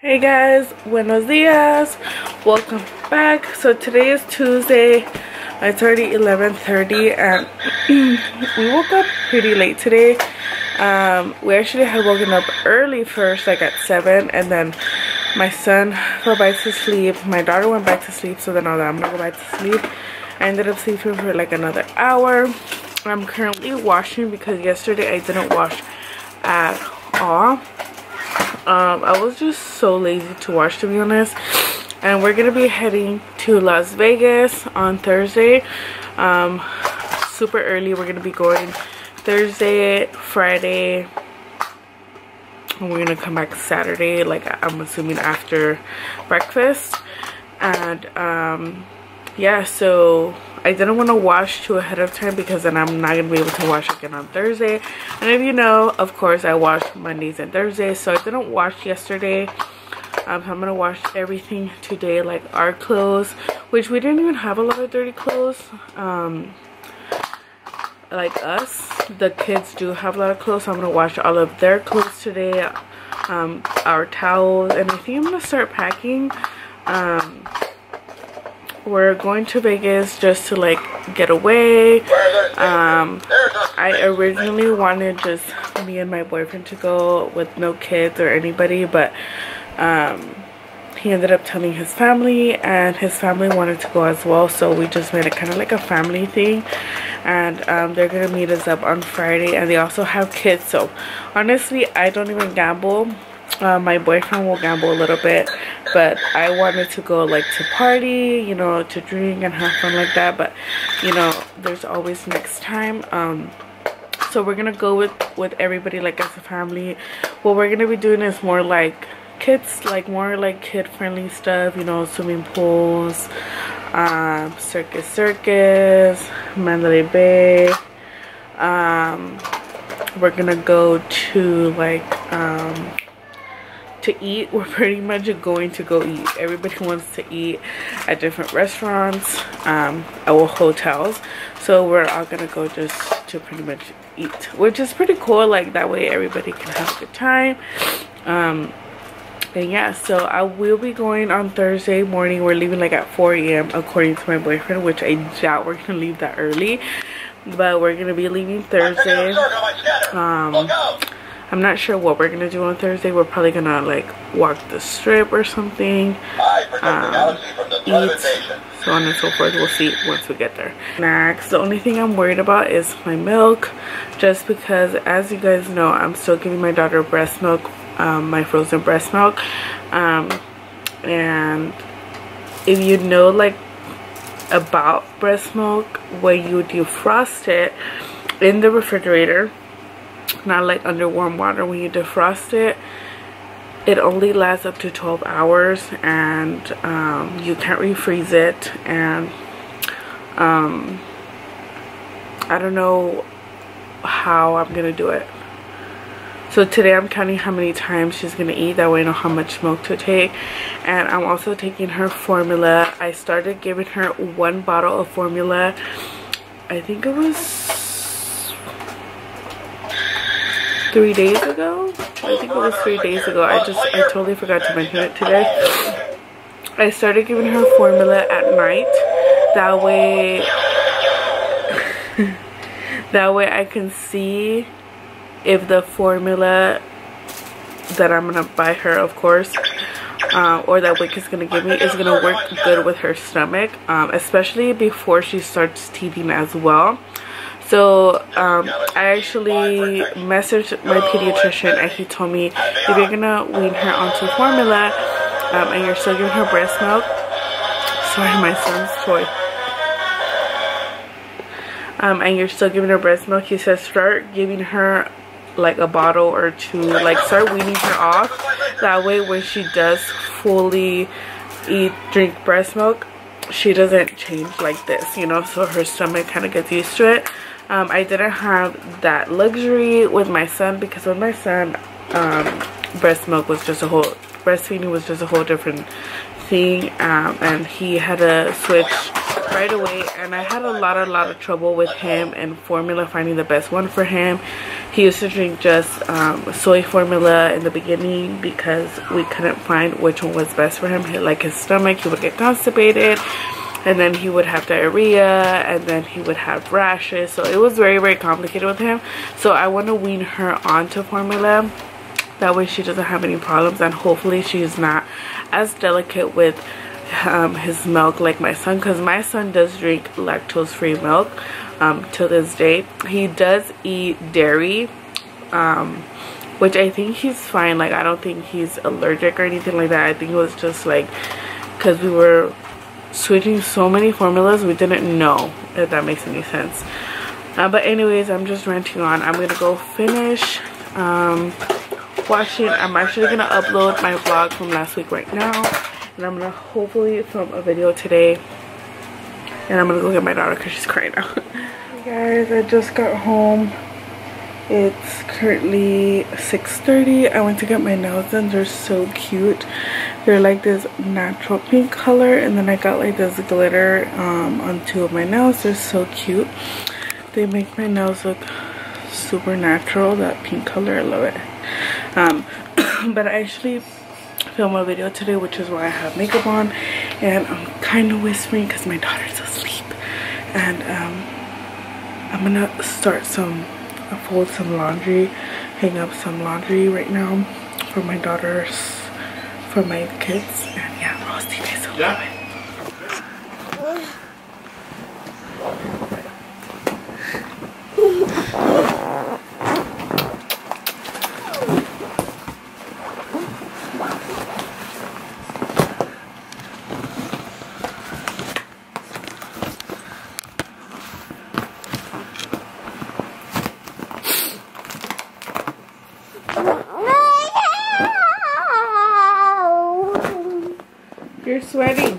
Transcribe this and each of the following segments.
Hey guys, buenos dias. Welcome back. So today is Tuesday. It's already 11.30 and we woke up pretty late today. Um, we actually had woken up early first, like at 7 and then my son fell back to sleep. My daughter went back to sleep so then I I'm gonna go back to sleep. I ended up sleeping for like another hour. I'm currently washing because yesterday I didn't wash at all um, I was just so lazy to watch to be honest. And we're gonna be heading to Las Vegas on Thursday. Um, super early. We're gonna be going Thursday Friday. And we're gonna come back Saturday like I'm assuming after breakfast. And um, yeah so I didn't want to wash too ahead of time because then I'm not going to be able to wash again on Thursday. And if you know, of course, I wash Mondays and Thursdays. So I didn't wash yesterday. Um, so I'm going to wash everything today, like our clothes, which we didn't even have a lot of dirty clothes. Um, like us, the kids do have a lot of clothes. So I'm going to wash all of their clothes today. Um, our towels. And I think I'm going to start packing. Um, we're going to Vegas just to like get away. Um, I originally wanted just me and my boyfriend to go with no kids or anybody, but um, he ended up telling his family and his family wanted to go as well. So we just made it kind of like a family thing. And um, they're to meet us up on Friday and they also have kids. So honestly, I don't even gamble uh, my boyfriend will gamble a little bit but i wanted to go like to party you know to drink and have fun like that but you know there's always next time. Um so we're gonna go with with everybody like as a family. What we're gonna be doing is more like kids like more like kid friendly stuff you know swimming pools um circus circus mandalay bay. Um we're gonna go to like um to eat we're pretty much going to go eat. Everybody wants to eat at different restaurants um or hotels. So we're all gonna go just to pretty much eat which is pretty cool. Like that way everybody can have a good time. Um and yeah so i will be going on thursday morning. We're leaving like at 4 a.m according to my boyfriend which i doubt we're gonna leave that early. But we're gonna be leaving thursday. Um I'm not sure what we're gonna do on Thursday. We're probably gonna like walk the strip or something, um, eat, so on and so forth. We'll see once we get there. Next, the only thing I'm worried about is my milk, just because as you guys know, I'm still giving my daughter breast milk, um, my frozen breast milk, um, and if you know like about breast milk, when you defrost it in the refrigerator not like under warm water when you defrost it. It only lasts up to 12 hours and um, you can't refreeze it and um, I don't know how I'm gonna do it. So today I'm counting how many times she's gonna eat. That way I know how much milk to take. And I'm also taking her formula. I started giving her one bottle of formula. I think it was three days ago? I think it was three days ago. I just i totally forgot to mention it today. I started giving her formula at night. That way that way i can see if the formula that i'm gonna buy her of course uh, or that WIC is going to give me is going to work good with her stomach um, especially before she starts teething as well so um, I actually messaged my pediatrician and he told me if you're gonna wean her onto formula um, and you're still giving her breast milk, sorry my son's toy. Um, and you're still giving her breast milk, he says start giving her like a bottle or two, like start weaning her off. That way when she does fully eat, drink breast milk, she doesn't change like this, you know, so her stomach kind of gets used to it um, I didn't have that luxury with my son because with my son um, breast milk was just a whole breastfeeding was just a whole different thing um, and he had to switch right away and I had a lot a lot of trouble with him and formula finding the best one for him. He used to drink just um, soy formula in the beginning because we couldn't find which one was best for him. Like his stomach he would get constipated and then he would have diarrhea and then he would have rashes. So it was very very complicated with him. So i want to wean her onto formula. That way she doesn't have any problems and hopefully she's not as delicate with um, his milk like my son because my son does drink lactose free milk um, to this day. He does eat dairy um, which I think he's fine. Like I don't think he's allergic or anything like that. I think it was just like because we were switching so many formulas we didn't know if that makes any sense. Uh, but anyways I'm just ranting on. I'm gonna go finish um, watching. I'm actually gonna upload my vlog from last week right now. And i'm gonna hopefully film a video today. And i'm gonna go get my daughter because she's crying now. Hey guys i just got home it's currently 6:30. i went to get my nails done. They're so cute. They're like this natural pink color and then i got like this glitter um, on two of my nails. They're so cute. They make my nails look super natural that pink color. I love it. Um, but I actually filmed a video today which is why I have makeup on and I'm kind of whispering because my daughter's asleep. And um, I'm gonna start some fold some laundry hang up some laundry right now for my daughters for my kids and yeah I'll see you guys. Soon yeah. You're sweating.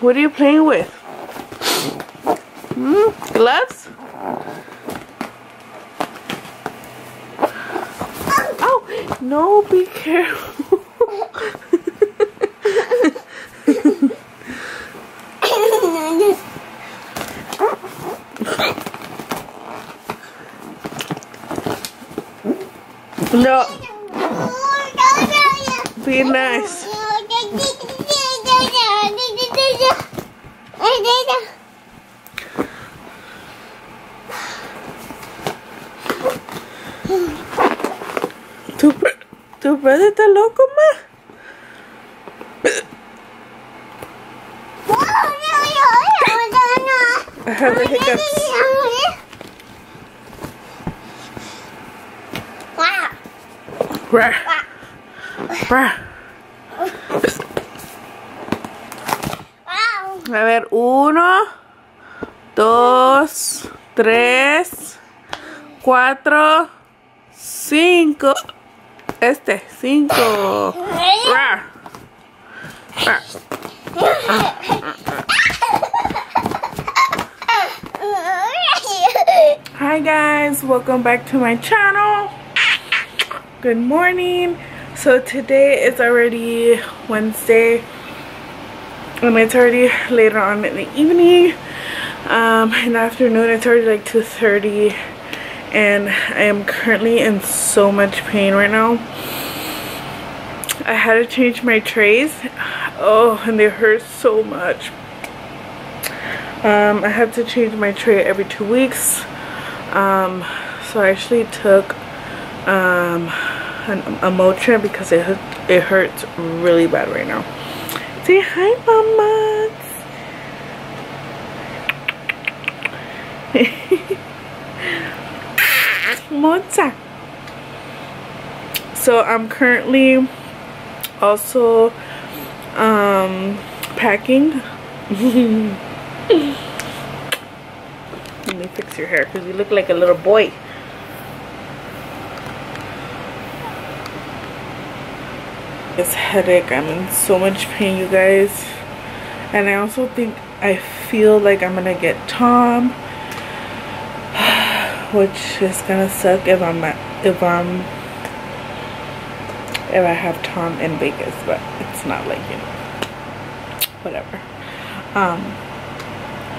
What are you playing with? Hmm? Gloves? No, be careful. no. Be brother está loco, ma? I have the hiccups. Rah. Rah. A ver, uno, dos, tres, cuatro, cinco. Este, cinco. Hi guys, welcome back to my channel. Good morning. So today is already Wednesday and it's already later on in the evening. Um, in the afternoon, it's already like 2.30 and I am currently in so much pain right now. I had to change my trays. Oh, and they hurt so much. Um, I have to change my tray every two weeks. Um, so I actually took um, an, a Motrin because it, it hurts really bad right now. Say hi, mama. Monza. So I'm currently also um, packing. Let me fix your hair because you look like a little boy. This headache, I'm in so much pain, you guys. And I also think I feel like I'm gonna get Tom, which is gonna suck if I'm if I'm if I have Tom in Vegas, but it's not like you know whatever. Um,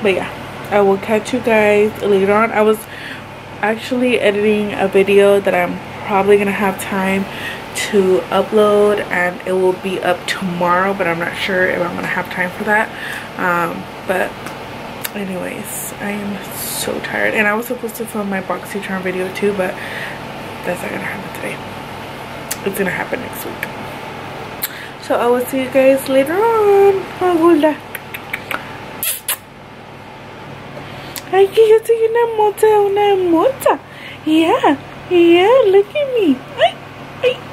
but yeah, I will catch you guys later on. I was actually editing a video that I'm probably gonna have time to upload and it will be up tomorrow but i'm not sure if i'm gonna have time for that um, but anyways i am so tired. And i was supposed to film my boxycharm video too but that's not gonna happen today. It's gonna happen next week. So i will see you guys later on. Hola. Ay, que yo soy una mota, una mota. Yeah, yeah, look at me.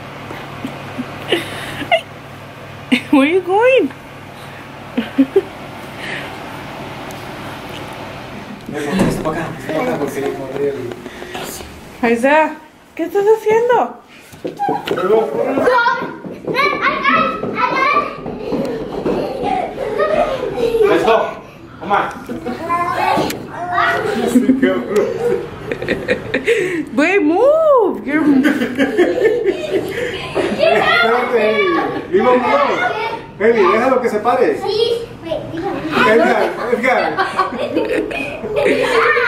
Where are you going? Ahí sea, ¿qué estás haciendo? ¡Listo! ¡Toma! Wait, move! You're... ¡Vivo Eli, déjalo que se pare. Sí, Edgar, Edgar. Allá. Allá. Papá.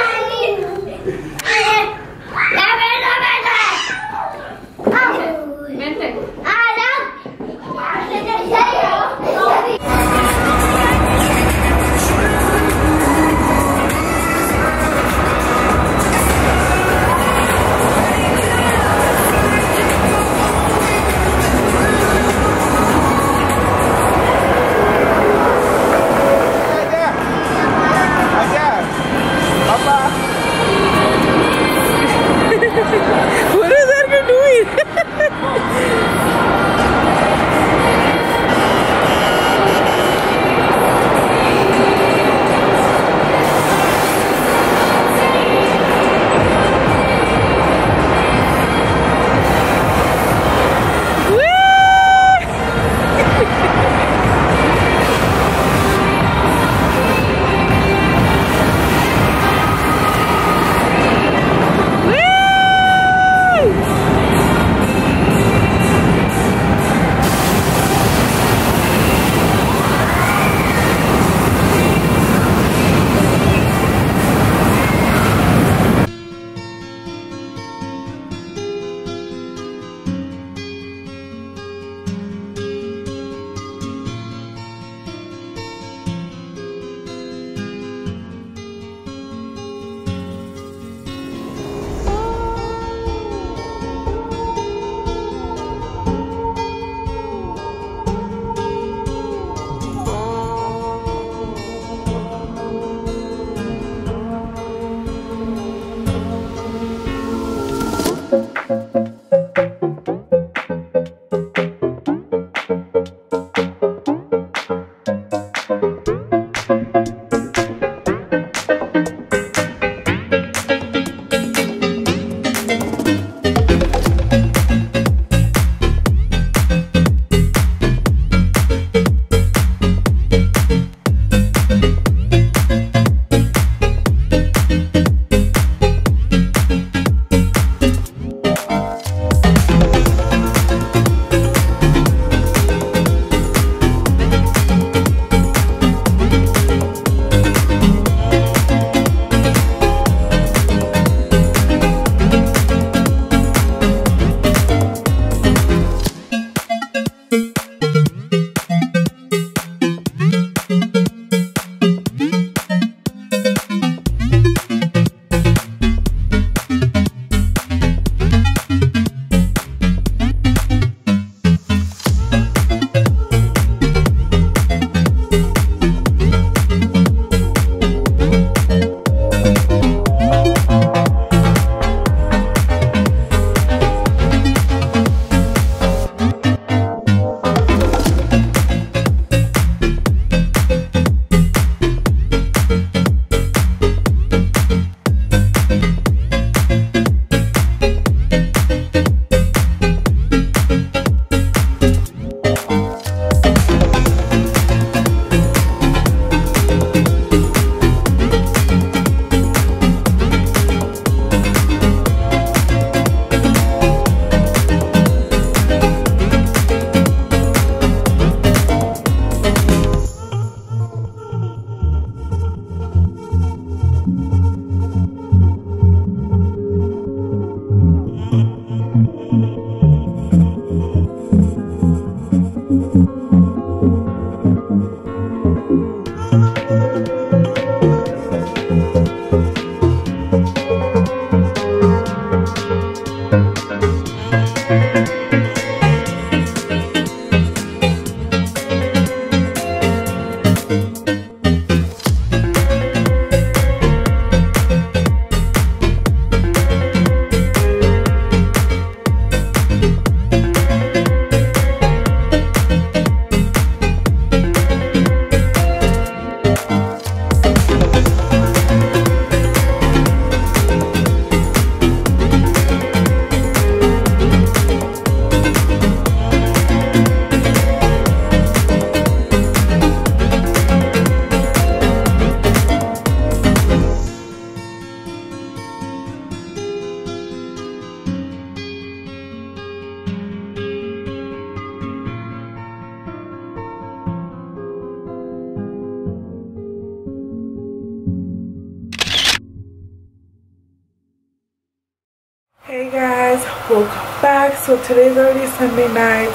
Back. So today's already Sunday night.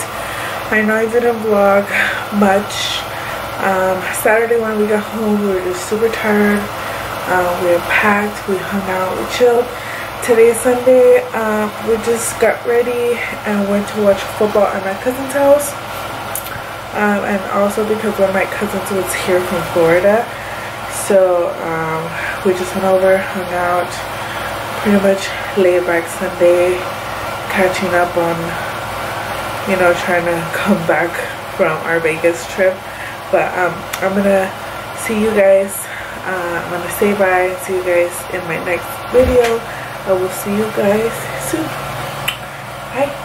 I know I didn't vlog much. Um, Saturday when we got home, we were just super tired. Uh, we packed, we hung out, we chilled. Today's Sunday, um, we just got ready and went to watch football at my cousin's house. Um, and also because one of my cousins was here from Florida. So um, we just went over, hung out, pretty much laid back Sunday, catching up on, you know, trying to come back from our Vegas trip. But um, I'm gonna see you guys. Uh, I'm gonna say bye. And see you guys in my next video. I will see you guys soon. Bye.